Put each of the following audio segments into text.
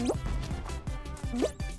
Mm-hmm.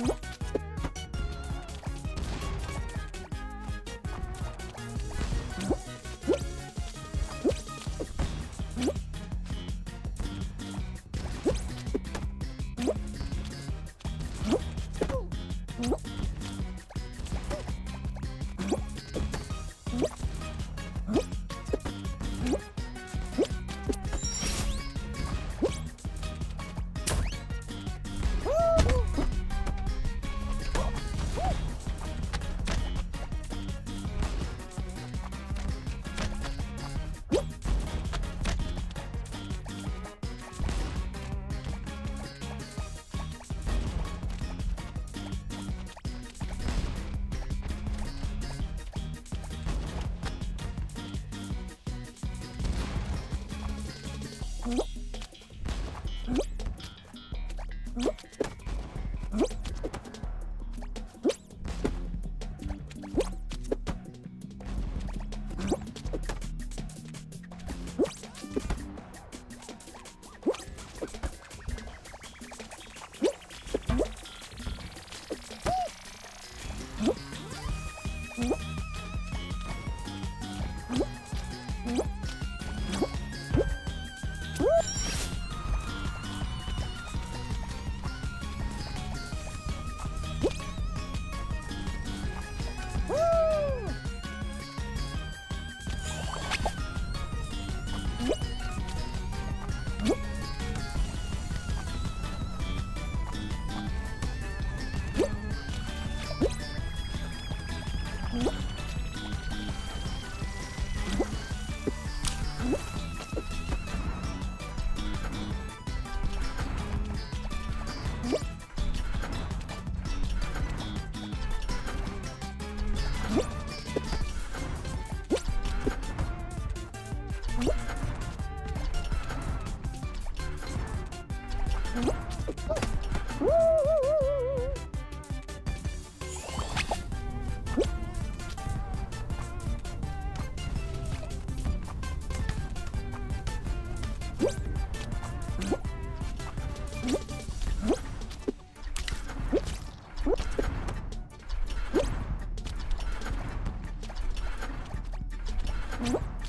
What? Mm-hmm.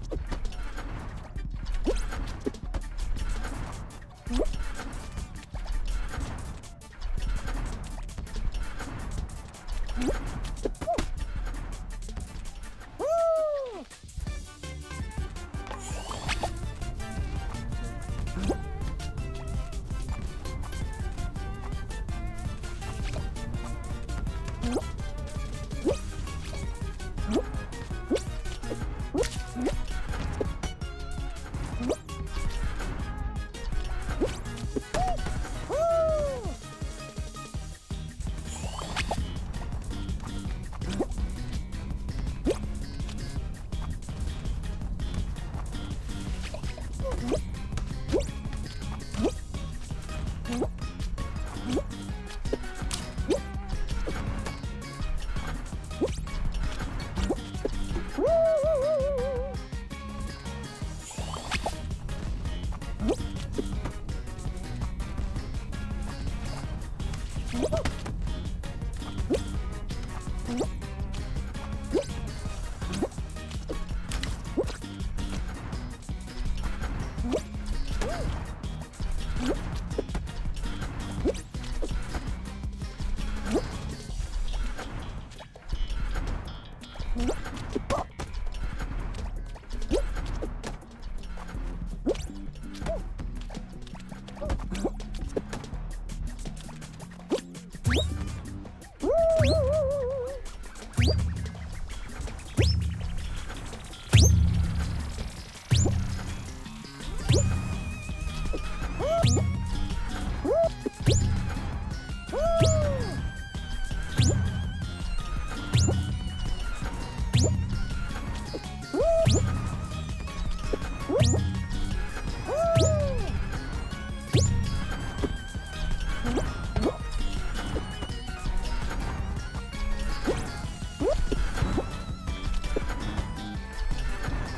Woo!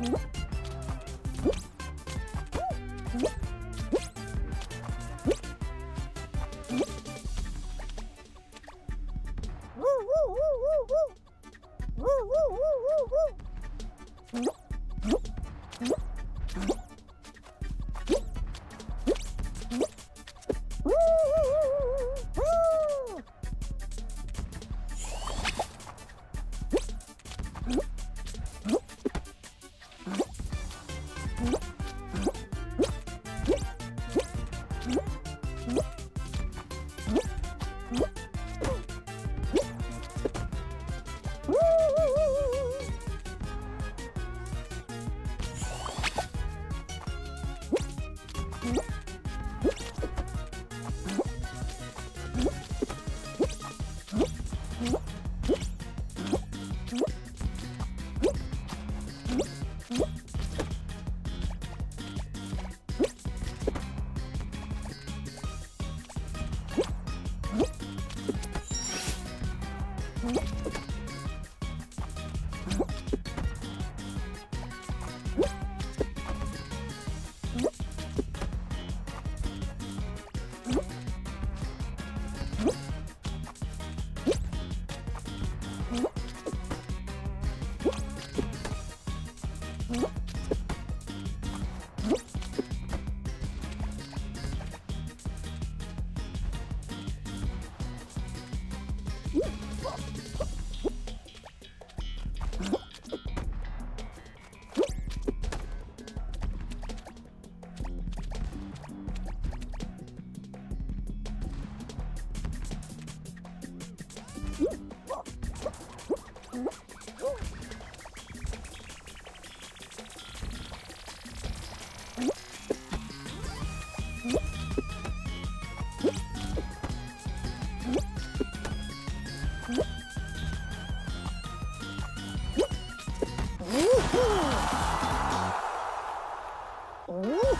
응? 안녕. Mm-hmm.